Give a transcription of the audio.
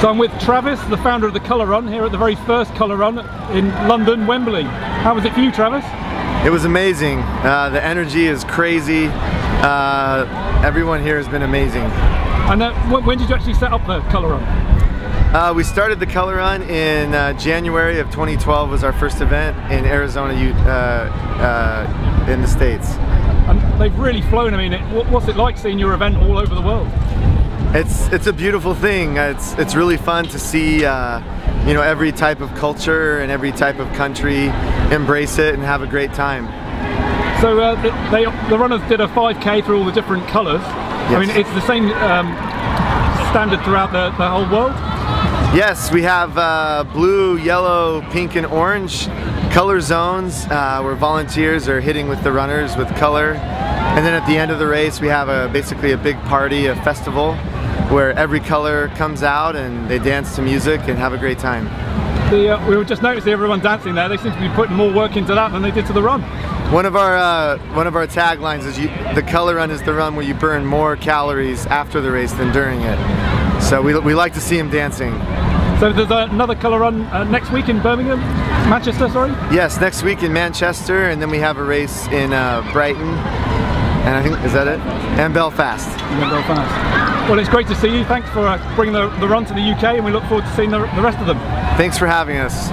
So I'm with Travis, the founder of the Colour Run, here at the very first Colour Run in London, Wembley. How was it for you, Travis? It was amazing. Uh, the energy is crazy. Uh, everyone here has been amazing. And uh, when did you actually set up the Colour Run? Uh, we started the Colour Run in uh, January of 2012 was our first event in Arizona uh, uh, in the States. And they've really flown. I mean, it, what's it like seeing your event all over the world? It's it's a beautiful thing. It's it's really fun to see uh, you know every type of culture and every type of country embrace it and have a great time. So uh, they, the runners did a 5k through all the different colours. Yes. I mean, it's the same um, standard throughout the, the whole world. Yes, we have uh, blue, yellow, pink, and orange color zones uh, where volunteers are hitting with the runners with color. And then at the end of the race, we have a basically a big party, a festival, where every color comes out and they dance to music and have a great time. The, uh, we were just noticing everyone dancing there. They seem to be putting more work into that than they did to the run. One of our uh, one of our taglines is you, the color run is the run where you burn more calories after the race than during it. So we, we like to see them dancing. So there's another colour run uh, next week in Birmingham, Manchester, sorry? Yes, next week in Manchester, and then we have a race in uh, Brighton, and I think, is that it? And Belfast. And Belfast. Well, it's great to see you. Thanks for uh, bringing the, the run to the UK, and we look forward to seeing the, the rest of them. Thanks for having us.